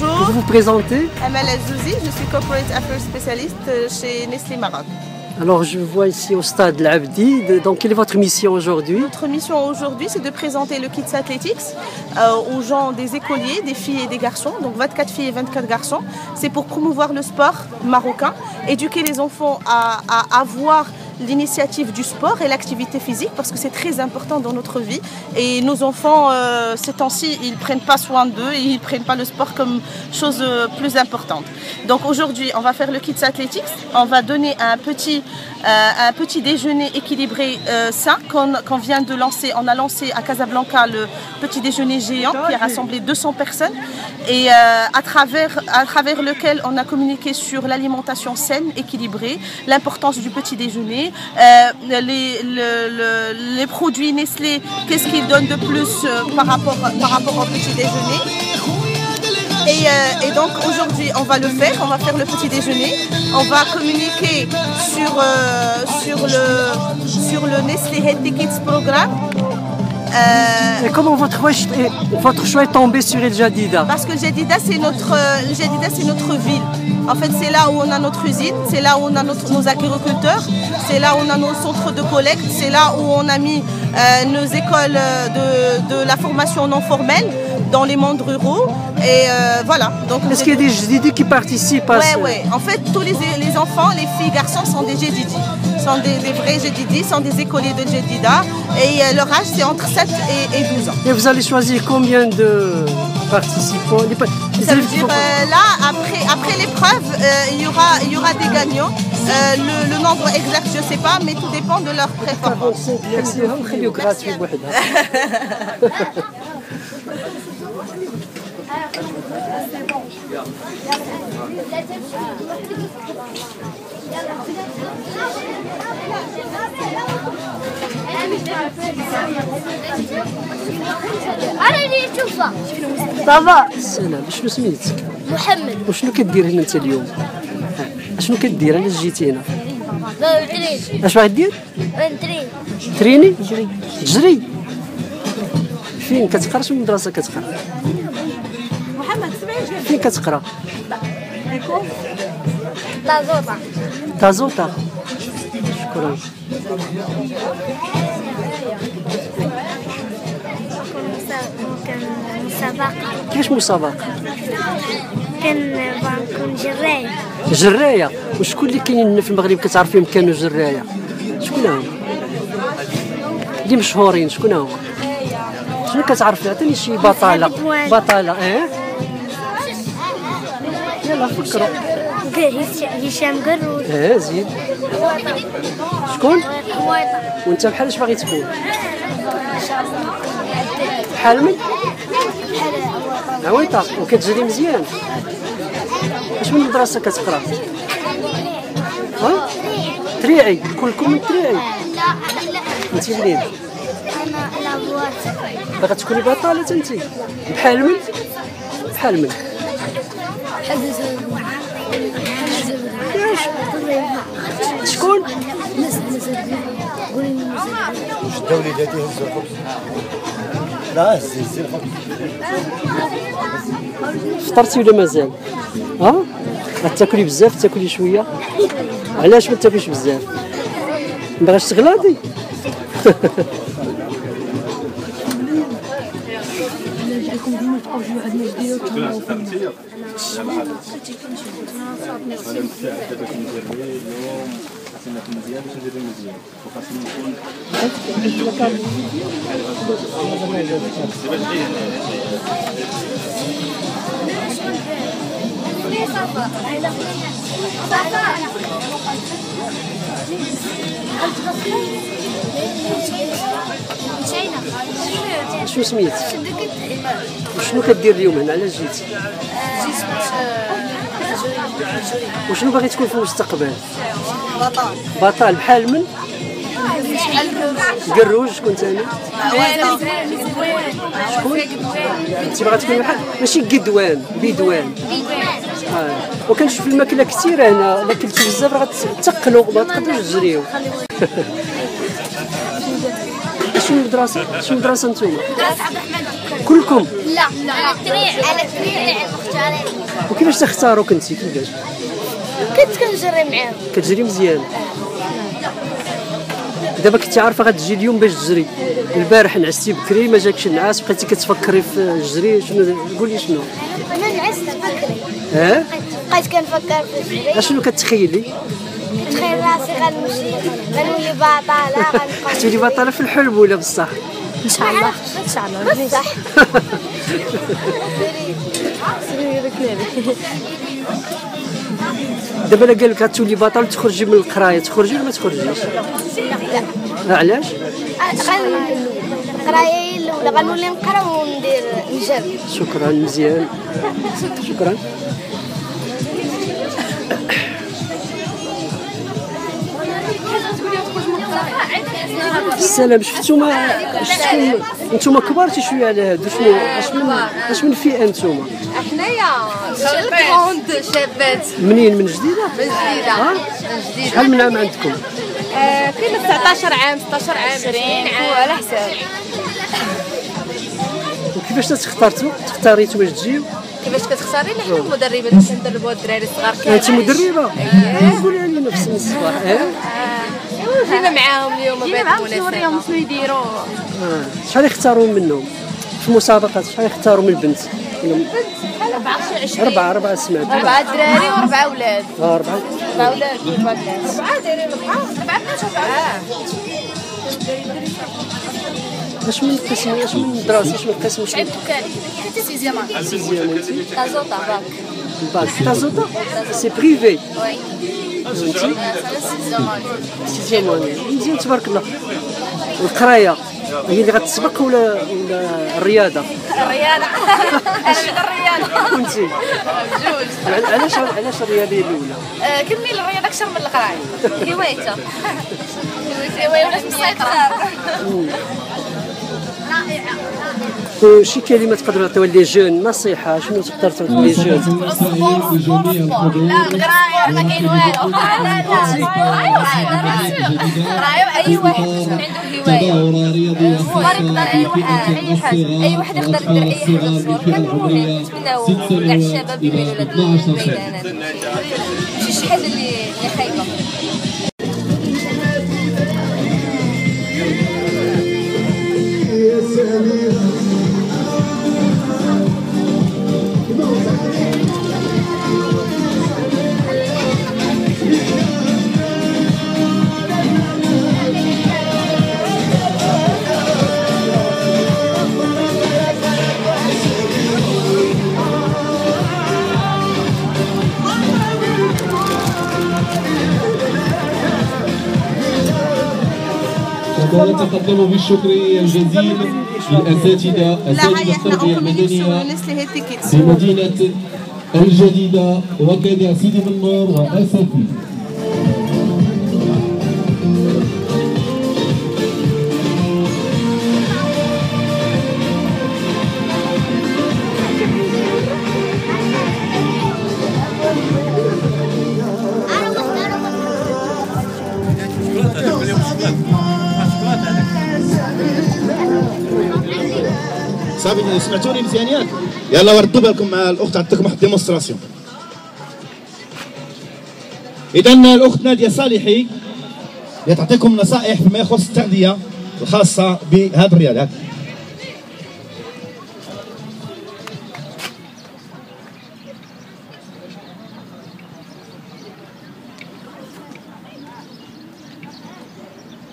Bonjour. Vous vous présentez Amel Azouzi, je suis corporate affairs spécialiste chez Nestlé Maroc. Alors je vois ici au stade L'Abdi. Donc quelle est votre mission aujourd'hui? Notre mission aujourd'hui, c'est de présenter le Kids Athletics euh, aux gens des écoliers, des filles et des garçons, donc 24 filles et 24 garçons. C'est pour promouvoir le sport marocain, éduquer les enfants à, à avoir l'initiative du sport et l'activité physique parce que c'est très important dans notre vie. Et nos enfants euh, ces temps-ci ils prennent pas soin d'eux et ils prennent pas le sport comme chose euh, plus importante. Donc aujourd'hui on va faire le Kids Athletics on va donner un petit un petit déjeuner équilibré euh, sain qu'on vient de lancer on a lancé à Casablanca le petit déjeuner géant qui a rassemblé 200 personnes et euh, à travers à travers lequel on a communiqué sur l'alimentation saine équilibrée l'importance du petit déjeuner euh, les, le- le- les produits Nestlé, qu'est-ce qu'ils donnent de plus euh, par rapport au petit déjeuner. Et, euh, et donc aujourd'hui, on va le faire, on va faire le petit déjeuner. On va communiquer sur, euh, sur, le, sur le Nestlé Healthy Kids Programme. Euh, Et comment votre choix, est- votre choix est tombé sur El Jadida? Parce que le Jadida, c'est notre, le Jadida, c'est notre ville. En fait, c'est là où on a notre usine, c'est là où on a notre- nos agriculteurs, c'est là où on a nos centres de collecte, c'est là où on a mis euh, nos écoles de, de la formation non formelle dans les mondes ruraux. Et euh, voilà. Donc, Est-ce qu'il y a des Jadidi qui participent à Ouais, ce- ouais. En fait, tous les, les enfants, les filles, garçons sont des Jedidi. sont des, des vrais Jedidi, sont des écoliers de Jedida. Et euh, leur âge, c'est entre 7 et, et 12 ans. Et vous allez choisir combien de participants? Ça veut dire, euh, là, après, après l'épreuve, euh, il y, aura, il y aura des gagnants. Euh, le, le nombre exact, je ne sais pas, mais tout dépend de leur performance. أنا اللي اشوفه بابا سلام شنو سميتك؟ محمد. وشنو كدير هنا انت اليوم؟ اشنو كدير؟ علاش جيتي هنا. أش باغي دير؟ ترين تريني؟ تجري تجري فين؟ كتقرا شنو مدرسه كتقرا؟ فين كتقرا؟ طازوطة. تازوطا شكرا. كان مسابقة. كيفاش مسابقة؟ كان بنكون جراي جراية. وشكون اللي كاينين في المغرب كتعرفيهم كانوا جراية؟ شكون هما؟ اللي مشهورين شكون هما؟ شنو كتعرفي؟ عطيني شي بطالة. بوان. بطالة آه يلا فكروا. هشام قروش آه زيد شكون؟ وانت بحال اش باغي تكون؟ بحال من؟ عويطة. وكتجري مزيان. اش من مدرسة كتقرا؟ ها؟ تريعي. كلكم من تريعي. انت منين؟ أنا لابوات باغا تكوني بطالة انت. بحال من؟ بحال من. شكون؟ الدولي جاتي هز الخبز لا هزي هزي الخبز. فطرتي ولا مازال؟ ها؟ غتاكلي بزاف تاكلي شوية. علاش ما تاكليش بزاف؟ ما باغاش تغلاضي هذا المفتاح شنو سميتك وشنو كدير اليوم هنا؟ علاش جيتي وشنو باغي تكون في المستقبل؟ بطل بطل بحال من؟ قروج شكون ثاني شكون؟ أنت باغا تكون بحال ماشي قدوان بدوان. آه. وكنشوف الماكله كثيرة هنا الا كلتي بزاف راه غتثقلوا ما تقدروش تجريو شنو المدرسة؟ شنو المدرسة نتوما؟ دراسة عبد الرحمن كلكم؟ لا لا أنا التريع مختارين وكيفاش تختاروا كنتي كيفاش؟ كنت كنجري معاهم. كتجري مزيان. دابا كنتي عارفة غتجي اليوم باش تجري. البارح نعستي بكري ما جاكش النعاس بقيتي كتفكري في الجري شنو قولي شنو. أنا نعست بكري. ها؟ بقيت كنفكر في الجري أشنو كتخيلي؟ كنتخيل راسي غنمشي غنولي بطالة غنبقى تولي بطالة في الحلم ولا بصح؟ إن شاء الله. إن شاء الله. بصح. دابا الا قال لك غتولي بطل تخرجي من القراية تخرجي ولا ما تخرجيش؟ لا. علاش؟ القرايه الأولى غنولي نقرا وندير نجري شكرا مزيان. شكرا. السلام. شفتوما شفتو انتوما كبرتي شوية على هادو. شنو اش من اش من فئه انتوما حنايا الكروند شابات. منين؟ من جديدة؟ من جديدة. ها؟ من جديدة. شحال من عام عندكم؟ آه، كاين 19 عام 16 عام. 20 عام. على حساب. وكيفاش تختارتوا تختاريتوا باش تجيو؟ كيفاش كتختاري؟ نحن المدربين اللي كندربوا الدراري الصغار كامل انت مدربة؟ قولي لي نفس الصباح جينا معاهم اليوم بهذه المناسبة. شنو يديروا. شحال يختاروا منهم؟ في المسابقات شحال يختاروا من البنت؟ أربعة أربعة سمعت أربعة دراري وأربعة أولاد. آه، أربعة. أربعة أولاد أربعة بنات أربعة دراري أربعة أربعة بنات وأربعة اش من قسم اش من دراسة اش من قسم؟ شنو كان سيزيام سيزيام انت تازوطا باك. الباك تازوطا سي بريفي وي اني مزيان تبارك الله والقراية هي اللي غتسبق ولا ولا الرياضة الرياضة أنا من الرياضة وانت بجوج علاش علاش الرياضية الأولى آه، كنميل للرياضة أكثر من القراية هوايته هواية ولات مسيطرة شي كلمة تقدروا تعطيوها لي جون نصيحة شنو تقدر تعطي لي جون لا ما كاين والو لا لا ونتقدم بالشكر الجزيل للأساتذة أساتذة التربية المدنية في مدينة الجديدة وكذا سيدي منور وأسفي. سمعتوني مزيانيات. يلا وردوا بالكم مع الأخت عطيكم واحد ديمونستراسيون. اذا الأخت نادية صالحي تعطيكم نصائح فيما يخص التغذية الخاصة بهذا الرياضه.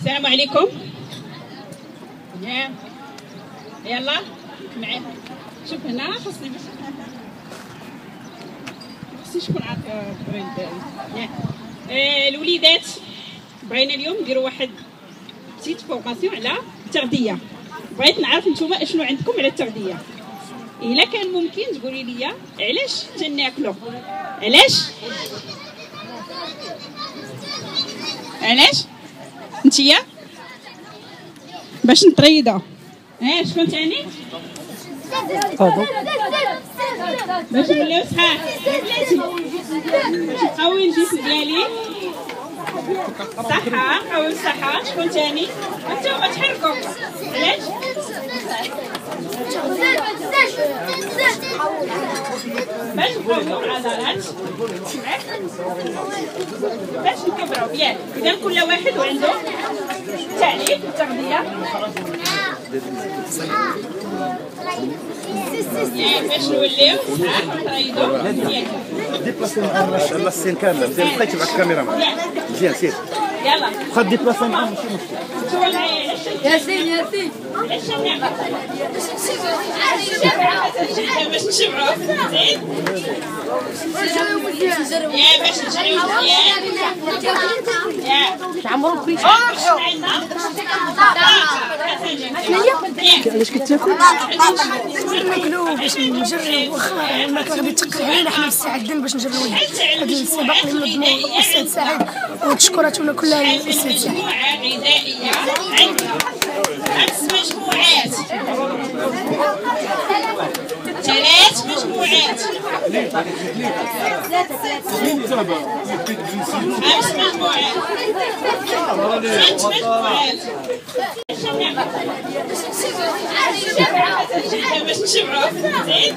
السلام عليكم. يلا. معي شوف هنا خصني باش خصني شكون يا. آه، الوليدات. بغينا اليوم نديروا واحد بتيت فورماسيون على التغذية. بغيت نعرف نتوما أشنو عندكم على التغذية. إلا كان ممكن تقولي لي علاش تناكلوا علاش؟ علاش؟ انتيا؟ باش نطريدها ها شكون ثاني نوليو صحاح بلاتي باش نقوي الجسم صحة قوي شكون ثاني انتوما تحركوا علاش باش نقوموا العضلات باش نكبروا ياك اذا كل واحد وعنده تعليق التغذيه ياك باش نوليو الله السين كامله مزيان بقيتي مع الكاميرا مزيان سير يلا خد ديبلاسي معاه ماشي مشكل ياسين ياسين إيش النعمه باش يا باش نجريو كل علاش كتاكل باش نجرب واخا الماكله غادي تقرب علينا حنا مستعدين باش نجربوا هذا السباق اللي منظمو الاستاذ سعيد وتشكراتنا كلها للاستاذ سعيد مجموعة غذائية عندنا خمس مجموعات ثلاث مجموعات خمس مجموعات ست مجموعات باش نشبعوا زين